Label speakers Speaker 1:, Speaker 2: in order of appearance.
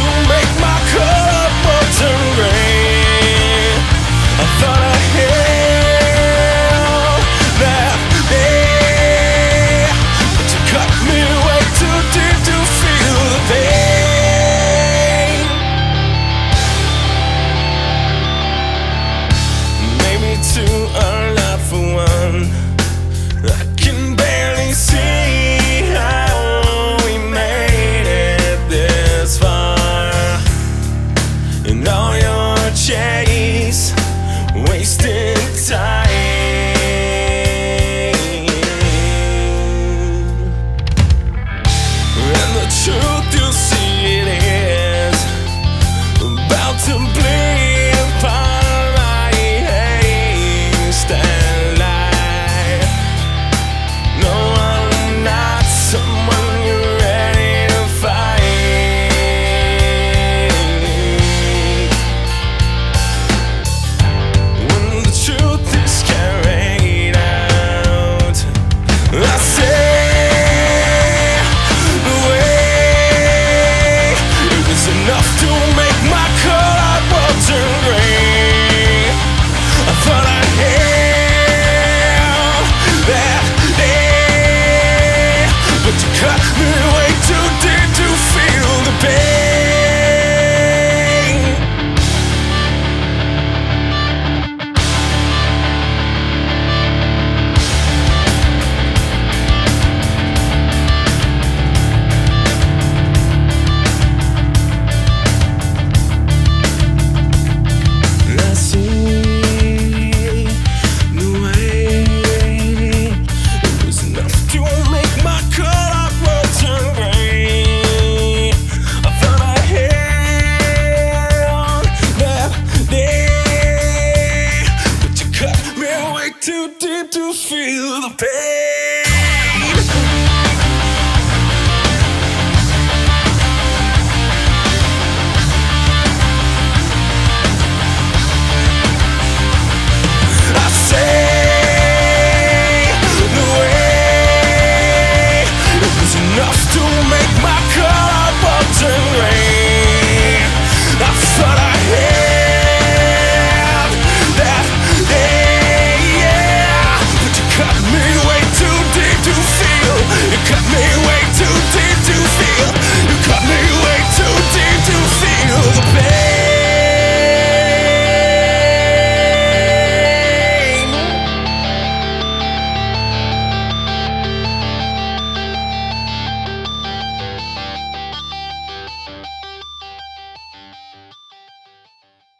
Speaker 1: to chase, wasted time. feel the pain.